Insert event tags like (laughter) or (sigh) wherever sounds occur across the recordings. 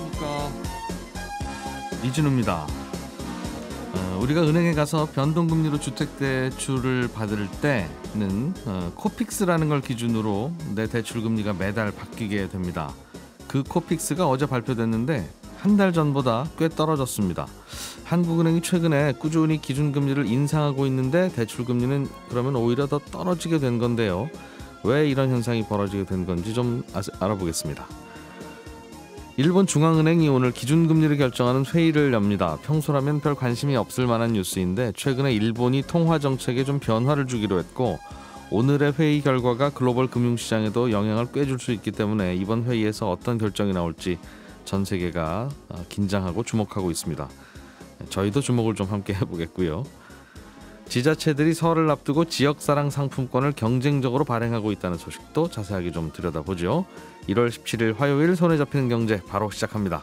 안녕하십니까 이진우입니다. 어, 우리가 은행에 가서 변동금리로 주택대출을 받을 때는 어, 코픽스라는 걸 기준으로 내 대출금리가 매달 바뀌게 됩니다. 그 코픽스가 어제 발표됐는데 한 달 전보다 꽤 떨어졌습니다. 한국은행이 최근에 꾸준히 기준금리를 인상하고 있는데 대출금리는 그러면 오히려 더 떨어지게 된 건데요. 왜 이런 현상이 벌어지게 된 건지 좀 알아보겠습니다. 일본 중앙은행이 오늘 기준금리를 결정하는 회의를 엽니다. 평소라면 별 관심이 없을 만한 뉴스인데 최근에 일본이 통화 정책에 좀 변화를 주기로 했고 오늘의 회의 결과가 글로벌 금융시장에도 영향을 꽤줄수 있기 때문에 이번 회의에서 어떤 결정이 나올지 전 세계가 어, 긴장하고 주목하고 있습니다. 저희도 주목을 좀 함께 해보겠고요. 지자체들이 설을 앞두고 지역사랑 상품권을 경쟁적으로 발행하고 있다는 소식도 자세하게 좀 들여다보죠. 1월 17일 화요일 손에 잡히는 경제 바로 시작합니다.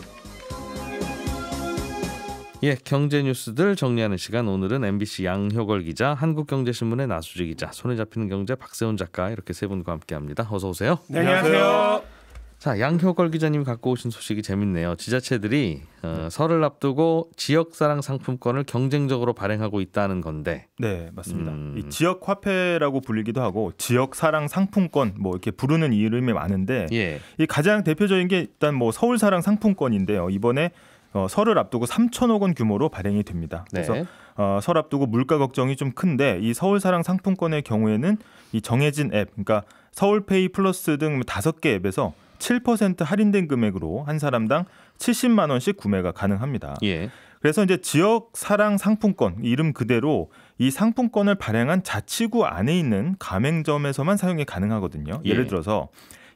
예, 경제 뉴스들 정리하는 시간 오늘은 MBC 양효걸 기자, 한국경제신문의 나수지 기자, 손에 잡히는 경제 박세훈 작가 이렇게 세 분과 함께합니다. 어서 오세요. 네, 안녕하세요. 자, 양효걸 기자님 갖고 오신 소식이 재밌네요. 지자체들이 어, 설을 앞두고 지역사랑 상품권을 경쟁적으로 발행하고 있다는 건데. 네, 맞습니다. 음. 이 지역 화폐라고 불리기도 하고 지역사랑 상품권 뭐 이렇게 부르는 이름이 많은데 예. 이 가장 대표적인 게 일단 뭐 서울사랑 상품권인데요. 이번에 어, 설을 앞두고 3천억 원 규모로 발행이 됩니다. 그래서 네. 어, 설 앞두고 물가 걱정이 좀 큰데 이 서울사랑 상품권의 경우에는 이 정해진 앱, 그러니까 서울페이 플러스 등 다섯 개 앱에서 7% 할인된 금액으로 한 사람당 70만 원씩 구매가 가능합니다. 예. 그래서 이제 지역 사랑 상품권 이름 그대로 이 상품권을 발행한 자치구 안에 있는 가맹점에서만 사용이 가능하거든요. 예. 예를 들어서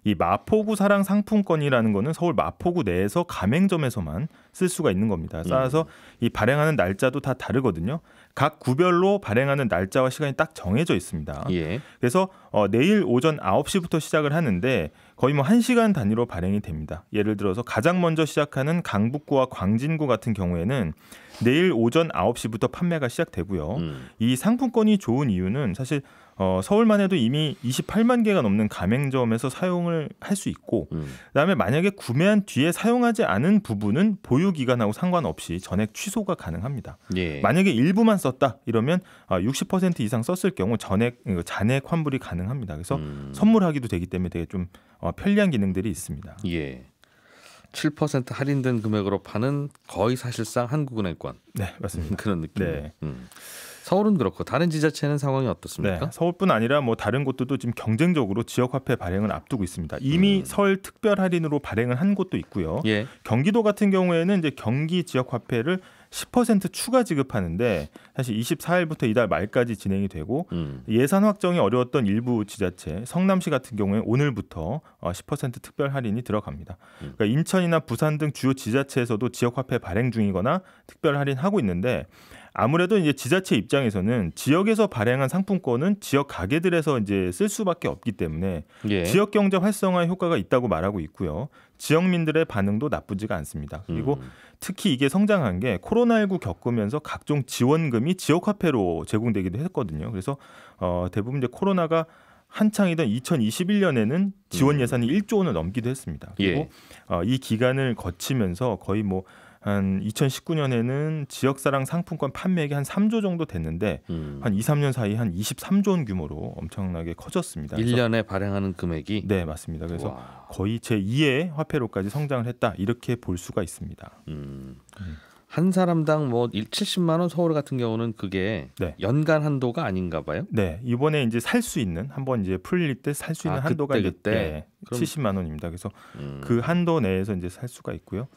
이 마포구 사랑 상품권이라는 거는 서울 마포구 내에서 가맹점에서만 쓸 수가 있는 겁니다. 따라서 이 발행하는 날짜도 다 다르거든요. 각 구별로 발행하는 날짜와 시간이 딱 정해져 있습니다. 예. 그래서 어, 내일 오전 9시부터 시작을 하는데 거의 뭐 1시간 단위로 발행이 됩니다. 예를 들어서 가장 먼저 시작하는 강북구와 광진구 같은 경우에는 내일 오전 9시부터 판매가 시작되고요. 음. 이 상품권이 좋은 이유는 사실 어, 서울만 해도 이미 28만 개가 넘는 가맹점에서 사용을 할 수 있고 음. 그다음에 만약에 구매한 뒤에 사용하지 않은 부분은 보유 기간하고 상관없이 전액 취소가 가능합니다. 예. 만약에 일부만 썼다 이러면 60% 어, 이상 썼을 경우 전액 그 잔액 환불이 가능합니다. 그래서 음. 선물하기도 되기 때문에 되게 좀 어, 편리한 기능들이 있습니다. 예. 7% 할인된 금액으로 파는 거의 사실상 한국은행권. 네, 맞습니다. 그런 느낌. 네. 음. 서울은 그렇고 다른 지자체는 상황이 어떻습니까? 네, 서울뿐 아니라 뭐 다른 곳들도 지금 경쟁적으로 지역 화폐 발행을 앞두고 있습니다. 이미 음. 설 특별 할인으로 발행을 한 곳도 있고요. 예. 경기도 같은 경우에는 이제 경기 지역 화폐를 10% 추가 지급하는데 사실 24일부터 이달 말까지 진행이 되고 음. 예산 확정이 어려웠던 일부 지자체 성남시 같은 경우에 오늘부터 10% 어, 특별 할인이 들어갑니다. 음. 그러니까 인천이나 부산 등 주요 지자체에서도 지역 화폐 발행 중이거나 특별 할인하고 있는데 아무래도 이제 지자체 입장에서는 지역에서 발행한 상품권은 지역 가게들에서 이제 쓸 수밖에 없기 때문에 예. 지역 경제 활성화 효과가 있다고 말하고 있고요. 지역민들의 반응도 나쁘지가 않습니다. 그리고 음. 특히 이게 성장한 게 코로나19 겪으면서 각종 지원금이 지역 화폐로 제공되기도 했거든요. 그래서 어 대부분 이제 코로나가 한창이던 2021년에는 지원 음. 예산이 음. 1조 원을 넘기도 했습니다. 그리고 예. 어, 이 기간을 거치면서 거의 뭐 한 2019년에는 지역사랑 상품권 판매액이 한 3조 정도 됐는데 음. 한 2, 3년 사이 한 23조 원 규모로 엄청나게 커졌습니다. 1년에 발행하는 금액이 네, 맞습니다. 그래서 와. 거의 제2의 화폐로까지 성장을 했다. 이렇게 볼 수가 있습니다. 음. 음. 한 사람당 뭐 70만 원 서울 같은 경우는 그게 네. 연간 한도가 아닌가 봐요. 네. 이번에 이제 살 수 있는 한번 이제 풀릴 때 살 수 있는 아, 한도가 그때, 그때. 네, 70만 원입니다. 그래서 음. 그 한도 내에서 이제 살 수가 있고요.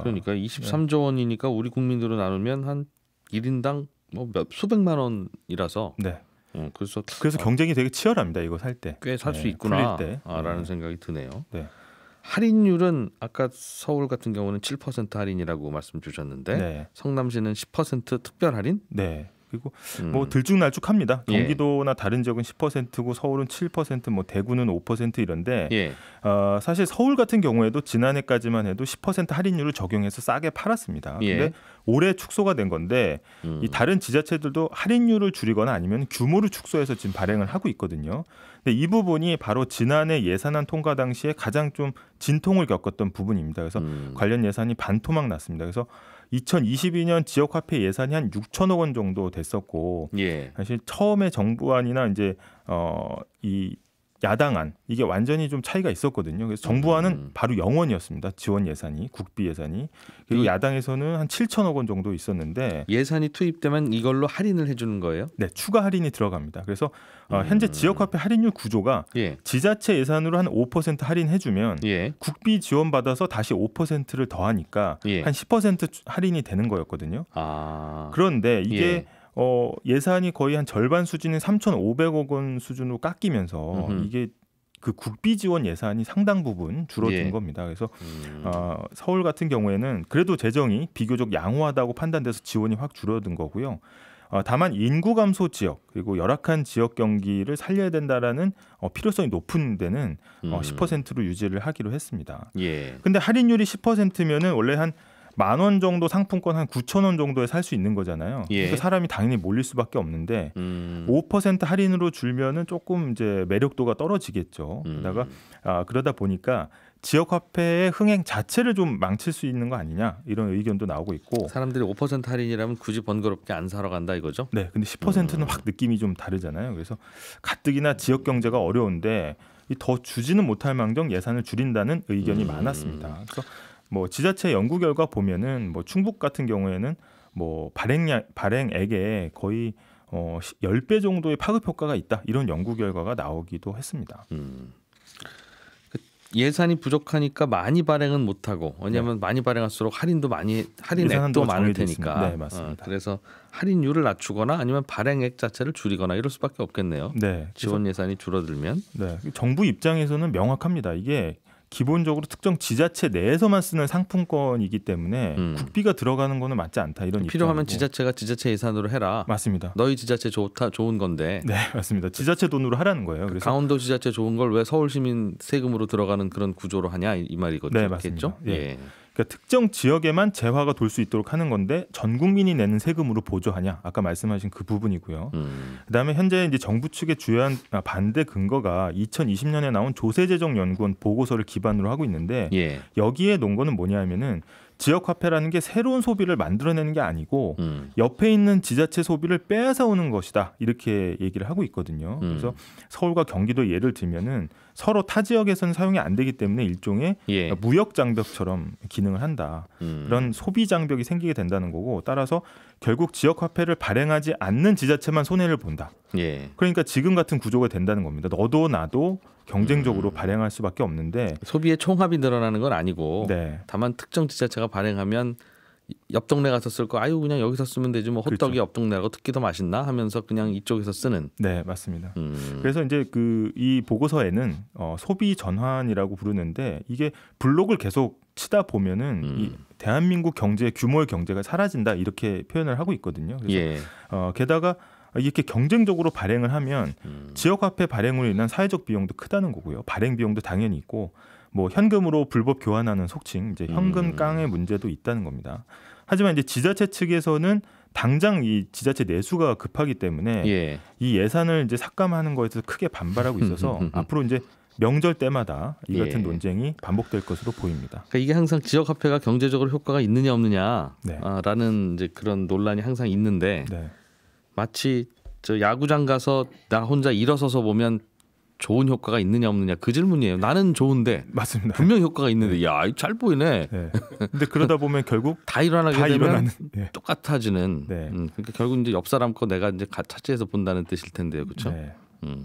그러니까 23조 원이니까 우리 국민들로 나누면 한 1인당 뭐 몇 수백만 원이라서 네. 어, 그래서 그래서 어, 경쟁이 되게 치열합니다. 이거 살 때. 꽤 살수 네, 있구나라는 네. 생각이 드네요. 네. 할인율은 아까 서울 같은 경우는 7% 할인이라고 말씀 주셨는데 네. 성남시는 10% 특별 할인? 네. 그리고 음. 뭐 들쭉날쭉합니다. 예. 경기도나 예. 다른 지역은 10%고 서울은 7%, 뭐 대구는 5% 이런데 예. 어, 사실 서울 같은 경우에도 지난해까지만 해도 10% 할인율을 적용해서 싸게 팔았습니다. 예. 근데 올해 축소가 된 건데 음. 이 다른 지자체들도 할인율을 줄이거나 아니면 규모를 축소해서 지금 발행을 하고 있거든요. 근데 이 부분이 바로 지난해 예산안 통과 당시에 가장 좀 진통을 겪었던 부분입니다. 그래서 음. 관련 예산이 반토막 났습니다. 그래서 2022년 지역 화폐 예산이 한 6천억 원 정도 됐었고 예. 사실 처음에 정부안이나 이제 어이 야당안 이게 완전히 좀 차이가 있었거든요. 그래서 정부안은 음. 바로 영원이었습니다. 지원 예산이 국비 예산이 그리고 야당에서는 한 7천억 원 정도 있었는데 예산이 투입되면 이걸로 할인을 해주는 거예요? 네, 추가 할인이 들어갑니다. 그래서 어, 음. 현재 지역화폐 할인율 구조가 예. 지자체 예산으로 한 5% 할인해주면 예. 국비 지원 받아서 다시 5%를 더하니까 예. 한10% 할인이 되는 거였거든요. 아. 그런데 이게 예. 어, 예산이 거의 한 절반 수준인 3,500억 원 수준으로 깎이면서 음흠. 이게 그 국비 지원 예산이 상당 부분 줄어든 예. 겁니다. 그래서 음. 어, 서울 같은 경우에는 그래도 재정이 비교적 양호하다고 판단돼서 지원이 확 줄어든 거고요. 어, 다만 인구 감소 지역 그리고 열악한 지역 경기를 살려야 된다라는 어, 필요성이 높은 데는 어, 음. 10%로 유지를 하기로 했습니다. 예. 근데 할인율이 10%면은 원래 한 만 원 정도 상품권 한 9천 원 정도에 살 수 있는 거잖아요. 예. 그러니까 사람이 당연히 몰릴 수밖에 없는데 음. 5% 할인으로 줄면은 조금 이제 매력도가 떨어지겠죠. 음. 게다가 아, 그러다 보니까 지역 화폐의 흥행 자체를 좀 망칠 수 있는 거 아니냐 이런 의견도 나오고 있고 사람들이 5% 할인이라면 굳이 번거롭게 안 사러 간다 이거죠? 네, 근데 10%는 음. 확 느낌이 좀 다르잖아요. 그래서 가뜩이나 지역 경제가 어려운데 더 주지는 못할 망정 예산을 줄인다는 의견이 음. 많았습니다. 그래서 뭐 지자체 연구 결과 보면은 뭐 충북 같은 경우에는 뭐 발행량 발행액에 거의 어 10배 정도의 파급 효과가 있다. 이런 연구 결과가 나오기도 했습니다. 음. 그 예산이 부족하니까 많이 발행은 못 하고 왜냐하면 네. 많이 발행할수록 할인도 많이 할인액도 많을 테니까. 네, 맞습니다. 어, 그래서 할인율을 낮추거나 아니면 발행액 자체를 줄이거나 이럴 수밖에 없겠네요. 네. 지원 예산이 줄어들면. 네. 정부 입장에서는 명확합니다. 이게 기본적으로 특정 지자체 내에서만 쓰는 상품권이기 때문에 음. 국비가 들어가는 거는 맞지 않다 이런 필요하면 지자체가 지자체 예산으로 해라. 맞습니다. 너희 지자체 좋다 좋은 건데. 네 맞습니다. 지자체 돈으로 하라는 거예요. 그래서 강원도 지자체 좋은 걸 왜 서울 시민 세금으로 들어가는 그런 구조로 하냐 이 말이거든요. 네 맞습니다. 예. 예. 그러니까 특정 지역에만 재화가 돌 수 있도록 하는 건데 전 국민이 내는 세금으로 보조하냐 아까 말씀하신 그 부분이고요. 음. 그다음에 현재 이제 정부 측의 주요한 반대 근거가 2020년에 나온 조세재정연구원 보고서를 기반으로 하고 있는데 예. 여기에 논 거는 뭐냐면은 지역 화폐라는 게 새로운 소비를 만들어내는 게 아니고 음. 옆에 있는 지자체 소비를 빼앗아 오는 것이다 이렇게 얘기를 하고 있거든요. 음. 그래서 서울과 경기도 예를 들면은 서로 타 지역에서는 사용이 안 되기 때문에 일종의 예. 무역 장벽처럼 기능을 한다. 음. 그런 소비 장벽이 생기게 된다는 거고 따라서 결국 지역 화폐를 발행하지 않는 지자체만 손해를 본다. 예. 그러니까 지금 같은 구조가 된다는 겁니다. 너도 나도 경쟁적으로 음. 발행할 수밖에 없는데 소비의 총합이 늘어나는 건 아니고 네. 다만 특정 지자체가 발행하면 옆 동네 가서 쓸 거 아유 그냥 여기서 쓰면 되지 뭐 호떡이 그렇죠. 옆 동네라고 특히 더 맛있나 하면서 그냥 이쪽에서 쓰는 네 맞습니다 음. 그래서 이제 그 이 보고서에는 어, 소비 전환이라고 부르는데 이게 블록을 계속 치다 보면은 음. 이 대한민국 경제 규모의 경제가 사라진다 이렇게 표현을 하고 있거든요 그래서 예. 어, 게다가 이렇게 경쟁적으로 발행을 하면 음. 지역 화폐 발행으로 인한 사회적 비용도 크다는 거고요. 발행 비용도 당연히 있고 뭐 현금으로 불법 교환하는 속칭 이제 현금 음. 깡의 문제도 있다는 겁니다. 하지만 이제 지자체 측에서는 당장 이 지자체 내수가 급하기 때문에 예. 이 예산을 이제 삭감하는 거에 대해서 크게 반발하고 있어서 (laughs) 앞으로 이제 명절 때마다 이 같은 예. 논쟁이 반복될 것으로 보입니다. 그러니까 이게 항상 지역 화폐가 경제적으로 효과가 있느냐 없느냐라는 네. 이제 그런 논란이 항상 있는데 네. 마치 저 야구장 가서 나 혼자 일어서서 보면 좋은 효과가 있느냐 없느냐 그 질문이에요. 나는 좋은데 맞습니다. 분명 효과가 있는데 네. 야잘 보이네. 네. 근데 그러다 보면 결국 (laughs) 다 일어나게 다 되면 일어나는, 네. 똑같아지는. 네. 음, 그러니까 결국 이제 옆 사람 거 내가 이제 차지해서 본다는 뜻일 텐데요, 그렇죠? 네. 음.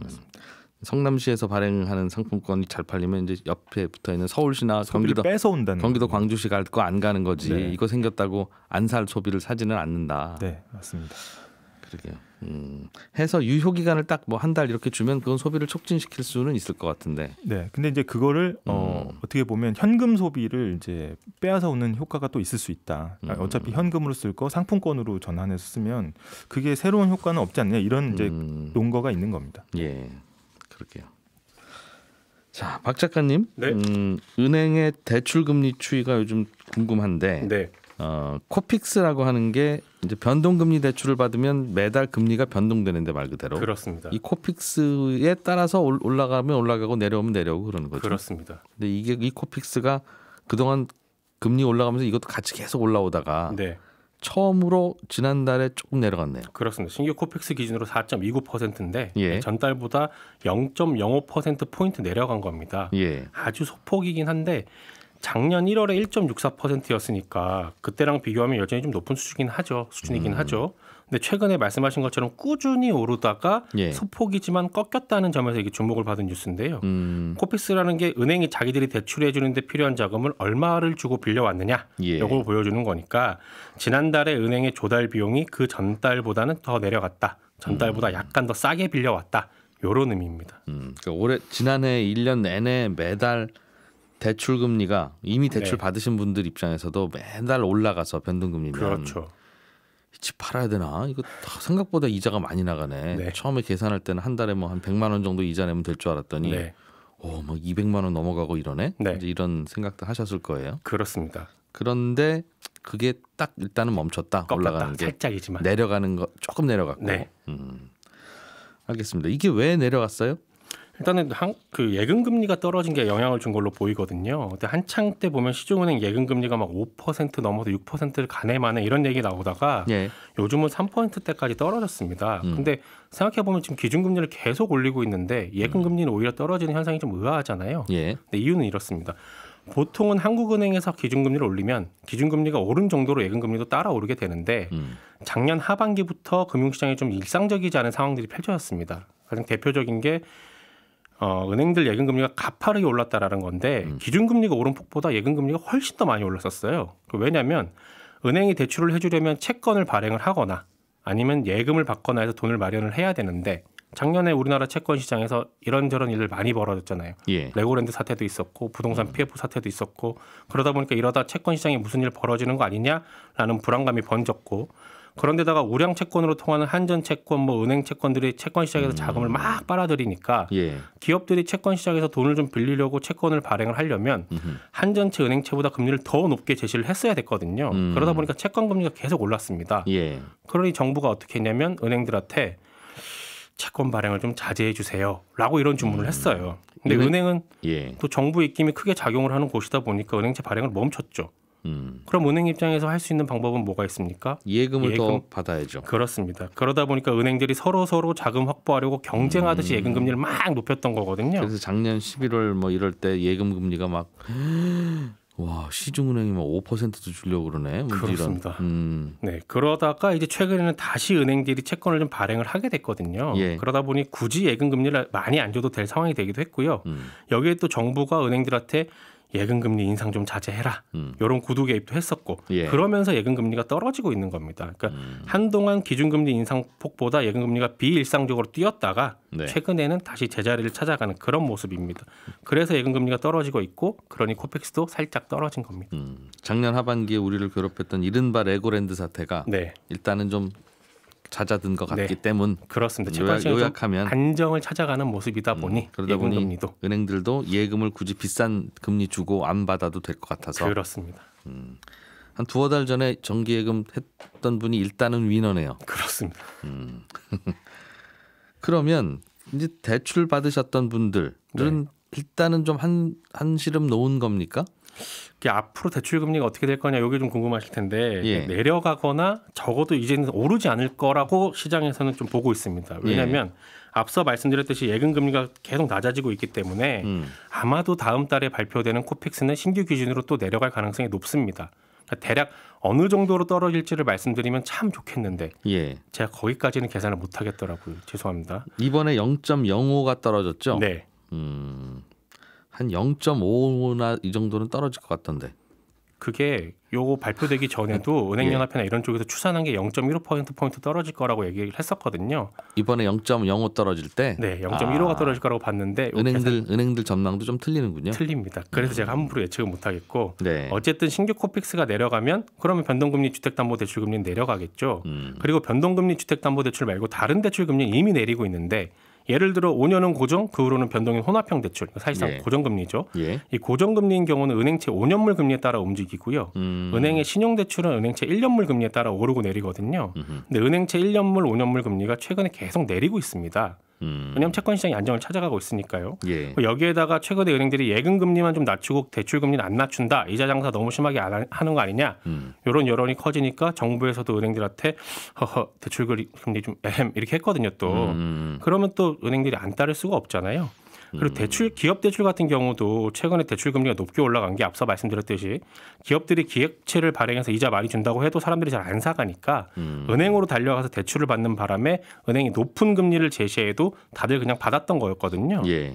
성남시에서 발행하는 상품권이 잘 팔리면 이제 옆에 붙어 있는 서울시나 경기도 뺏어온다는 경기도 광주시 갈 거 안 가는 거지. 네. 이거 생겼다고 안 살 소비를 사지는 않는다. 네, 맞습니다. 그러게요. 음, 해서 유효 기간을 딱 뭐 한 달 이렇게 주면 그건 소비를 촉진시킬 수는 있을 것 같은데. 네. 근데 이제 그거를 어, 음. 어떻게 보면 현금 소비를 이제 빼앗아 오는 효과가 또 있을 수 있다. 음. 어차피 현금으로 쓸 거 상품권으로 전환해서 쓰면 그게 새로운 효과는 없지 않냐 이런 이제 음. 논거가 있는 겁니다. 예. 그렇게요. 자, 박 작가님, 네. 음, 은행의 대출 금리 추이가 요즘 궁금한데, 네. 어, 코픽스라고 하는 게 이제 변동금리 대출을 받으면 매달 금리가 변동되는데 말 그대로 그렇습니다. 이 코픽스에 따라서 올라가면 올라가고 내려오면 내려오고 그러는 거죠. 그렇습니다. 근데 이게 이 코픽스가 그동안 금리 올라가면서 이것도 같이 계속 올라오다가 네. 처음으로 지난달에 조금 내려갔네요. 그렇습니다. 신규 코픽스 기준으로 4.29%인데 예. 전달보다 0.05% 포인트 내려간 겁니다. 예. 아주 소폭이긴 한데 작년 1월에 1.64%였으니까 그때랑 비교하면 여전히 좀 높은 수준이긴 하죠. 수준이긴 음. 하죠. 근데 최근에 말씀하신 것처럼 꾸준히 오르다가 예. 소폭이지만 꺾였다는 점에서 이게 주목을 받은 뉴스인데요. 음. 코픽스라는 게 은행이 자기들이 대출해 주는데 필요한 자금을 얼마를 주고 빌려왔느냐 예. 이걸 보여주는 거니까 지난달에 은행의 조달 비용이 그 전달보다는 더 내려갔다. 전달보다 음. 약간 더 싸게 빌려왔다. 요런 의미입니다. 음. 그러니까 올해 지난해 1년 내내 매달 대출 금리가 이미 대출 네. 받으신 분들 입장에서도 매달 올라가서 변동금리면 그렇죠. 집 팔아야 되나? 이거 생각보다 이자가 많이 나가네. 네. 처음에 계산할 때는 한 달에 뭐 한 100만 원 정도 이자 내면 될 줄 알았더니 네. 오, 뭐 200만 원 넘어가고 이러네. 네. 이제 이런 생각도 하셨을 거예요. 그렇습니다. 그런데 그게 딱 일단은 멈췄다. 꺾었다. 올라가는 게 살짝이지만 내려가는 거 조금 내려갔고. 네. 음. 알겠습니다. 이게 왜 내려갔어요? 일단은 한, 그 예금 금리가 떨어진 게 영향을 준 걸로 보이거든요. 근데 한창 때 보면 시중은행 예금 금리가 막 5% 넘어서 6%를 가네 마네 이런 얘기 나오다가 예. 요즘은 3%대까지 떨어졌습니다. 음. 근데 생각해 보면 지금 기준 금리를 계속 올리고 있는데 예금 음. 금리는 오히려 떨어지는 현상이 좀 의아하잖아요. 예. 근데 이유는 이렇습니다. 보통은 한국은행에서 기준금리를 올리면 기준금리가 오른 정도로 예금금리도 따라 오르게 되는데 음. 작년 하반기부터 금융시장이 좀 일상적이지 않은 상황들이 펼쳐졌습니다. 가장 대표적인 게 어, 은행들 예금 금리가 가파르게 올랐다라는 건데 음. 기준 금리가 오른 폭보다 예금 금리가 훨씬 더 많이 올랐었어요. 그 왜냐하면 은행이 대출을 해주려면 채권을 발행을 하거나 아니면 예금을 받거나 해서 돈을 마련을 해야 되는데 작년에 우리나라 채권 시장에서 이런저런 일들 많이 벌어졌잖아요. 예. 레고랜드 사태도 있었고 부동산 음. PF 사태도 있었고 그러다 보니까 이러다 채권 시장에 무슨 일 벌어지는 거 아니냐라는 불안감이 번졌고 그런데다가 우량 채권으로 통하는 한전 채권, 뭐 은행 채권들이 채권 시장에서 음. 자금을 막 빨아들이니까 예. 기업들이 채권 시장에서 돈을 좀 빌리려고 채권을 발행을 하려면 음흠. 한전채, 은행채보다 금리를 더 높게 제시를 했어야 됐거든요. 음. 그러다 보니까 채권 금리가 계속 올랐습니다. 예. 그러니 정부가 어떻게 했냐면 은행들한테 채권 발행을 좀 자제해 주세요라고 이런 주문을 음. 했어요. 근데 은행, 은 예. 또 정부 입김이 크게 작용을 하는 곳이다 보니까 은행채 발행을 멈췄죠. 음. 그럼 은행 입장에서 할 수 있는 방법은 뭐가 있습니까? 예금을 예금. 더 받아야죠. 그렇습니다. 그러다 보니까 은행들이 서로 서로 자금 확보하려고 경쟁하듯이 음. 예금 금리를 막 높였던 거거든요. 그래서 작년 11월 뭐 이럴 때 예금 금리가 막 (gasps) 와, 시중은행이 막 5%도 주려고 그러네. 뭐 그렇습니다. 음. 네, 그러다가 이제 최근에는 다시 은행들이 채권을 좀 발행을 하게 됐거든요. 예. 그러다 보니 굳이 예금 금리를 많이 안 줘도 될 상황이 되기도 했고요. 음. 여기에 또 정부가 은행들한테 예금 금리 인상 좀 자제해라. 음. 이런 구두 개입도 했었고 예. 그러면서 예금 금리가 떨어지고 있는 겁니다. 그러니까 음. 한동안 기준 금리 인상 폭보다 예금 금리가 비일상적으로 뛰었다가 네. 최근에는 다시 제자리를 찾아가는 그런 모습입니다. 그래서 예금 금리가 떨어지고 있고 그러니 코펙스도 살짝 떨어진 겁니다. 음. 작년 하반기에 우리를 괴롭혔던 이른바 레고랜드 사태가 네. 일단은 좀 잦아든 것 같기 네. 때문 그렇습니다. 요약, 요약하면 안정을 찾아가는 모습이다 음, 보니 음, 그러다 보니 금리도. 은행들도 예금을 굳이 비싼 금리 주고 안 받아도 될 것 같아서 그렇습니다. 음, 한 두어 달 전에 정기예금 했던 분이 일단은 위너네요. 그렇습니다. 음. (laughs) 그러면 이제 대출 받으셨던 분들은 네. 일단은 좀 한 한시름 놓은 겁니까? 앞으로 대출 금리가 어떻게 될 거냐 이게 좀 궁금하실 텐데 예. 내려가거나 적어도 이제는 오르지 않을 거라고 시장에서는 좀 보고 있습니다. 왜냐하면 예. 앞서 말씀드렸듯이 예금 금리가 계속 낮아지고 있기 때문에 음. 아마도 다음 달에 발표되는 코픽스는 신규 기준으로 또 내려갈 가능성이 높습니다. 그러니까 대략 어느 정도로 떨어질지를 말씀드리면 참 좋겠는데 예. 제가 거기까지는 계산을 못 하겠더라고요. 죄송합니다. 이번에 0.05가 떨어졌죠? 네. 음. 한 0.5나 이 정도는 떨어질 것 같던데. 그게 요거 발표되기 전에도 예. 은행연합회나 이런 쪽에서 추산한 게 0.15% 포인트 떨어질 거라고 얘기를 했었거든요. 이번에 0.05 떨어질 때, 네, 0.15가 아. 떨어질 거라고 봤는데 은행들 은행들 전망도 좀 틀리는군요. 틀립니다. 그래서 음. 제가 함부로 예측을 못 하겠고, 네. 어쨌든 신규 코픽스가 내려가면 그러면 변동금리 주택담보대출금리는 내려가겠죠. 음. 그리고 변동금리 주택담보대출 말고 다른 대출금리 이미 내리고 있는데 예를 들어 5년은 고정, 그 후로는 변동인 혼합형 대출, 사실상 예. 고정금리죠. 예. 이 고정금리인 경우는 은행채 5년물 금리에 따라 움직이고요. 음. 은행의 신용대출은 은행채 1년물 금리에 따라 오르고 내리거든요. 음흠. 근데 은행채 1년물, 5년물 금리가 최근에 계속 내리고 있습니다. 음. 왜냐하면 채권 시장이 안정을 찾아가고 있으니까요. 예. 여기에다가 최근에 은행들이 예금 금리만 좀 낮추고 대출 금리는 안 낮춘다. 이자 장사 너무 심하게 안 하는 거 아니냐. 음. 이런 여론이 커지니까 정부에서도 은행들한테 허허 대출 금리 좀 (laughs) 에헴 이렇게 했거든요. 또 음. 그러면 또 은행들이 안 따를 수가 없잖아요. 그리고 음. 대출 기업 대출 같은 경우도 최근에 대출 금리가 높게 올라간 게 앞서 말씀드렸듯이 기업들이 기획체를 발행해서 이자 많이 준다고 해도 사람들이 잘 안 사가니까 음. 은행으로 달려가서 대출을 받는 바람에 은행이 높은 금리를 제시해도 다들 그냥 받았던 거였거든요. 예.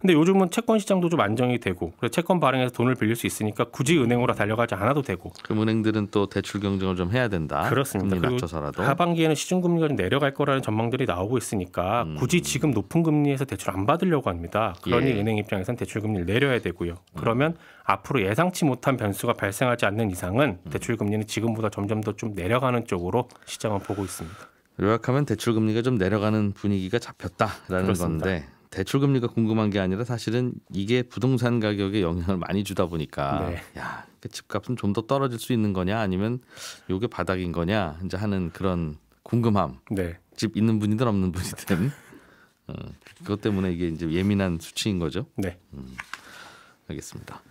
근데 요즘은 채권 시장도 좀 안정이 되고 그래서 채권 발행해서 돈을 빌릴 수 있으니까 굳이 은행으로 달려가지 않아도 되고. 그럼 은행들은 또 대출 경쟁을 좀 해야 된다. 그렇습니다. 금리 낮춰서라도. 하반기에는 시중 금리가 좀 내려갈 거라는 전망들이 나오고 있으니까 음. 굳이 지금 높은 금리에서 대출 안 받으려고 합니다. 그러니 예. 은행 입장에서는 대출 금리를 내려야 되고요. 그러면 음. 앞으로 예상치 못한 변수가 발생하지 않는 이상은 음. 대출 금리는 지금보다 점점 더 좀 내려가는 쪽으로 시장은 보고 있습니다. 요약하면 대출 금리가 좀 내려가는 분위기가 잡혔다라는 그렇습니다. 건데 대출 금리가 궁금한 게 아니라 사실은 이게 부동산 가격에 영향을 많이 주다 보니까 네. 야, 그 집값은 좀 더 떨어질 수 있는 거냐 아니면 요게 바닥인 거냐 이제 하는 그런 궁금함. 네. 집 있는 분이든 없는 분이든 (laughs) 어, 그것 때문에 이게 이제 예민한 수치인 거죠. 네. 음, 알겠습니다.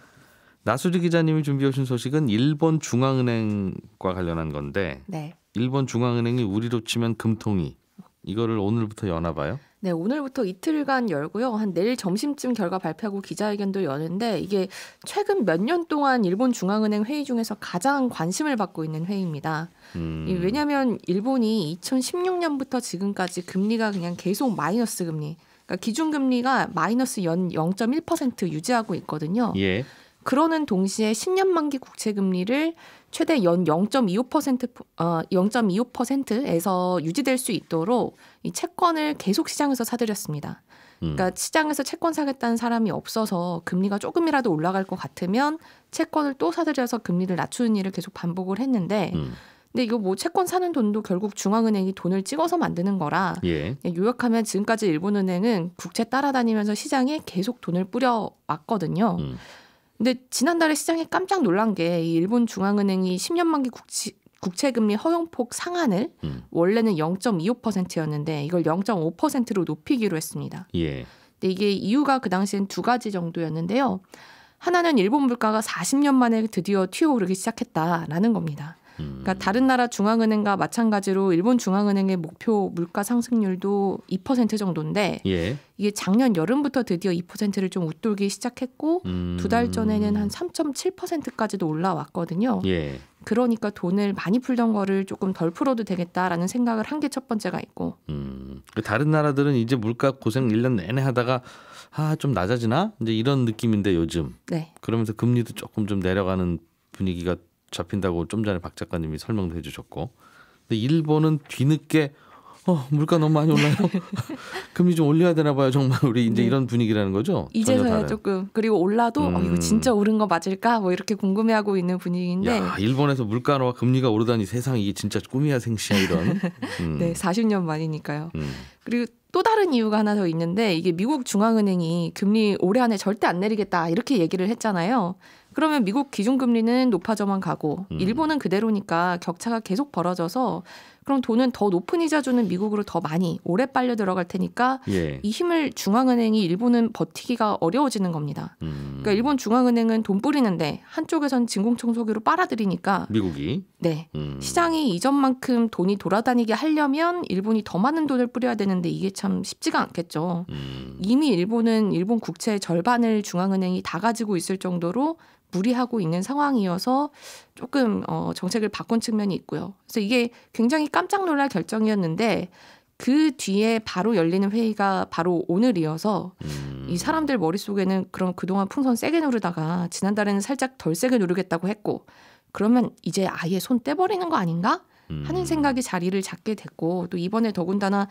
나수지 기자님이 준비해 오신 소식은 일본 중앙은행과 관련한 건데 네. 일본 중앙은행이 우리로 치면 금통위 이거를 오늘부터 여나 봐요. 네, 오늘부터 이틀간 열고요. 한 내일 점심쯤 결과 발표하고 기자회견도 여는데 이게 최근 몇 년 동안 일본 중앙은행 회의 중에서 가장 관심을 받고 있는 회의입니다. 음. 왜냐하면 일본이 2016년부터 지금까지 금리가 그냥 계속 마이너스 금리, 그러니까 기준금리가 마이너스 연 0.1% 유지하고 있거든요. 예. 그러는 동시에 10년 만기 국채 금리를 최대 연 0.25%어 0.25%에서 유지될 수 있도록 이 채권을 계속 시장에서 사들였습니다. 음. 그러니까 시장에서 채권 사겠다는 사람이 없어서 금리가 조금이라도 올라갈 것 같으면 채권을 또 사들여서 금리를 낮추는 일을 계속 반복을 했는데 음. 근데 이거 뭐 채권 사는 돈도 결국 중앙은행이 돈을 찍어서 만드는 거라 예. 네, 요약하면 지금까지 일본은행은 국채 따라다니면서 시장에 계속 돈을 뿌려 왔거든요. 음. 근데 지난달에 시장이 깜짝 놀란 게 일본 중앙은행이 10년 만기 국채, 국채 금리 허용폭 상한을 음. 원래는 0.25%였는데 이걸 0.5%로 높이기로 했습니다. 예. 근데 이게 이유가 그 당시엔 두 가지 정도였는데요. 하나는 일본 물가가 40년 만에 드디어 튀어오르기 시작했다라는 겁니다. 그러니까 다른 나라 중앙은행과 마찬가지로 일본 중앙은행의 목표 물가 상승률도 2% 정도인데 예. 이게 작년 여름부터 드디어 2%를 좀 웃돌기 시작했고 음. 두달 전에는 한 3.7%까지도 올라왔거든요. 예. 그러니까 돈을 많이 풀던 거를 조금 덜 풀어도 되겠다라는 생각을 한 게 첫 번째가 있고. 음. 그 다른 나라들은 이제 물가 고생 1년 내내 하다가 아, 좀 낮아지나? 이제 이런 느낌인데 요즘. 네. 그러면서 금리도 조금 좀 내려가는 분위기가 잡힌다고 좀 전에 박 작가님이 설명도 해주셨고 근데 일본은 뒤늦게 어, 물가 너무 많이 올라요. (laughs) 금리 좀 올려야 되나 봐요. 정말 우리 이제 네. 이런 분위기라는 거죠. 이제서야 조금 그리고 올라도 음. 어, 이거 음. 진짜 오른 거 맞을까? 뭐 이렇게 궁금해하고 있는 분위기인데. 야, 일본에서 물가와 금리가 오르다니 세상 이게 진짜 꿈이야 생시야 이런. (laughs) 음. 네, 40년 만이니까요. 음. 그리고 또 다른 이유가 하나 더 있는데 이게 미국 중앙은행이 금리 올해 안에 절대 안 내리겠다 이렇게 얘기를 했잖아요. 그러면 미국 기준금리는 높아져만 가고 음. 일본은 그대로니까 격차가 계속 벌어져서 그럼 돈은 더 높은 이자 주는 미국으로 더 많이 오래 빨려 들어갈 테니까 예. 이 힘을 중앙은행이 일본은 버티기가 어려워지는 겁니다. 음. 그러니까 일본 중앙은행은 돈 뿌리는데 한쪽에선 진공청소기로 빨아들이니까 미국이 네 음. 시장이 이전만큼 돈이 돌아다니게 하려면 일본이 더 많은 돈을 뿌려야 되는데 이게 참 쉽지가 않겠죠. 음. 이미 일본은 일본 국채의 절반을 중앙은행이 다 가지고 있을 정도로 무리하고 있는 상황이어서 조금 어, 정책을 바꾼 측면이 있고요. 그래서 이게 굉장히 깜짝 놀랄 결정이었는데 그 뒤에 바로 열리는 회의가 바로 오늘이어서 음. 이 사람들 머릿속에는 그럼 그동안 풍선 세게 누르다가 지난달에는 살짝 덜 세게 누르겠다고 했고 그러면 이제 아예 손 떼버리는 거 아닌가 하는 음. 생각이 자리를 잡게 됐고 또 이번에 더군다나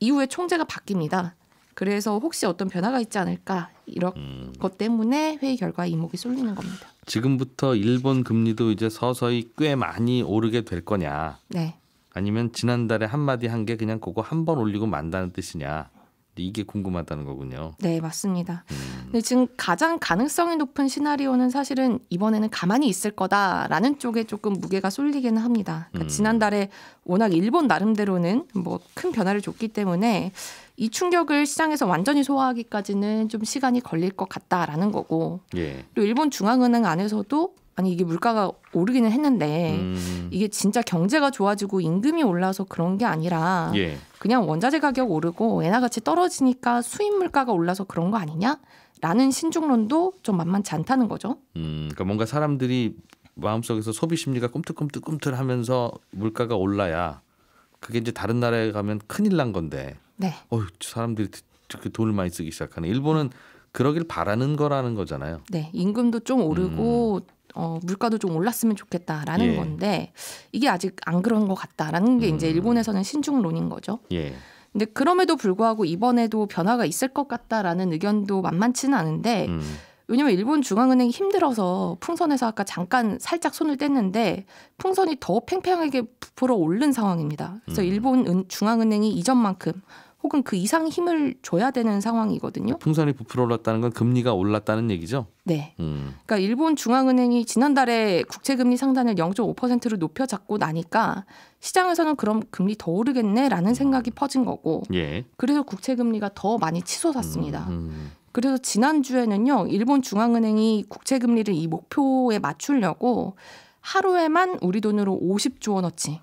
이후에 총재가 바뀝니다. 그래서 혹시 어떤 변화가 있지 않을까 이런 음. 것 때문에 회의 결과에 이목이 쏠리는 겁니다. 지금부터 일본 금리도 이제 서서히 꽤 많이 오르게 될 거냐? 네. 아니면 지난달에 한마디 한 게 그냥 그거 한 번 올리고 만다는 뜻이냐? 이게 궁금하다는 거군요. 네, 맞습니다. 음. 근데 지금 가장 가능성이 높은 시나리오는 사실은 이번에는 가만히 있을 거다라는 쪽에 조금 무게가 쏠리기는 합니다. 그러니까 음. 지난달에 워낙 일본 나름대로는 뭐 큰 변화를 줬기 때문에 이 충격을 시장에서 완전히 소화하기까지는 좀 시간이 걸릴 것 같다라는 거고. 예. 또 일본 중앙은행 안에서도 아니 이게 물가가 오르기는 했는데 음. 이게 진짜 경제가 좋아지고 임금이 올라서 그런 게 아니라 예. 그냥 원자재 가격 오르고 엔화 가치 떨어지니까 수입 물가가 올라서 그런 거 아니냐? 라는 신중론도 좀 만만치 않다는 거죠. 음, 그러니까 뭔가 사람들이 마음속에서 소비 심리가 꿈틀꿈틀꿈틀 하면서 물가가 올라야 그게 이제 다른 나라에 가면 큰일 난 건데. 네. 어휴, 사람들이 그 돈을 많이 쓰기 시작하는 일본은 그러길 바라는 거라는 거잖아요. 네, 임금도 좀 오르고 음. 어, 물가도 좀 올랐으면 좋겠다라는 예. 건데 이게 아직 안 그런 것 같다라는 게 음. 이제 일본에서는 신중론인 거죠. 예. 근데 그럼에도 불구하고 이번에도 변화가 있을 것 같다라는 의견도 만만치는 않은데 음. 왜냐면 일본 중앙은행이 힘들어서 풍선에서 아까 잠깐 살짝 손을 뗐는데 풍선이 더 팽팽하게 부풀어 오른 상황입니다. 그래서 음. 일본 중앙은행이 이전만큼 혹은 그 이상 힘을 줘야 되는 상황이거든요. 풍선이 부풀어 올랐다는 건 금리가 올랐다는 얘기죠? 네. 음. 그러니까 일본 중앙은행이 지난달에 국채금리 상단을 0.5%로 높여 잡고 나니까 시장에서는 그럼 금리 더 오르겠네라는 생각이 퍼진 거고. 예. 그래서 국채금리가 더 많이 치솟았습니다. 음, 음. 그래서 지난주에는요, 일본 중앙은행이 국채금리를 이 목표에 맞추려고 하루에만 우리 돈으로 50조 원어치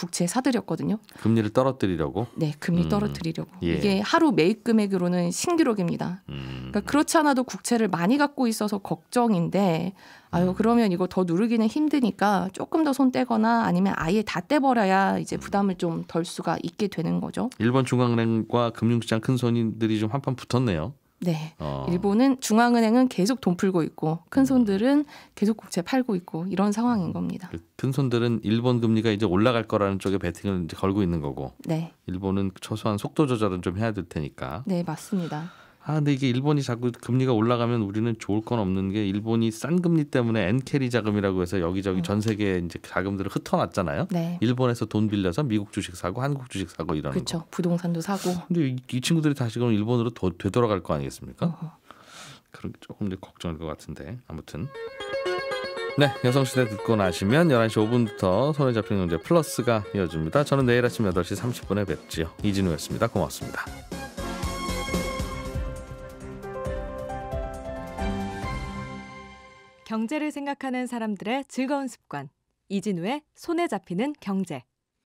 국채 사들였거든요. 금리를 떨어뜨리려고? 네, 금리 음. 떨어뜨리려고. 예. 이게 하루 매입 금액으로는 신기록입니다. 음. 그러니까 그렇지 않아도 국채를 많이 갖고 있어서 걱정인데 아유 음. 그러면 이거 더 누르기는 힘드니까 조금 더 손 떼거나 아니면 아예 다 떼버려야 이제 음. 부담을 좀 덜 수가 있게 되는 거죠. 일본 중앙은행과 금융시장 큰 손님들이 좀 한판 붙었네요. 네. 어. 일본은 중앙은행은 계속 돈 풀고 있고 큰 손들은 계속 국채 팔고 있고 이런 상황인 겁니다. 그큰 손들은 일본 금리가 이제 올라갈 거라는 쪽에 베팅을 이제 걸고 있는 거고. 네. 일본은 최소한 속도 조절은 좀 해야 될 테니까. 네, 맞습니다. 아, 근데 이게 일본이 자꾸 금리가 올라가면 우리는 좋을 건 없는 게 일본이 싼 금리 때문에 엔캐리 자금이라고 해서 여기저기 음. 전 세계에 이제 자금들을 흩어놨잖아요. 네. 일본에서 돈 빌려서 미국 주식 사고 한국 주식 사고 이런 그렇죠. 거. 부동산도 사고. (laughs) 근데 이, 이 친구들이 다시 그럼 일본으로 도, 되돌아갈 거 아니겠습니까? 어허. 그런 게 조금 이제 걱정일 것 같은데 아무튼. 네, 여성시대 듣고 나시면 11시 5분부터 손에 잡히는 경제 플러스가 이어집니다. 저는 내일 아침 8시 30분에 뵙지요. 이진우였습니다. 고맙습니다. 경제를 생각하는 사람들의 즐거운 습관. 이진우의 손에 잡히는 경제.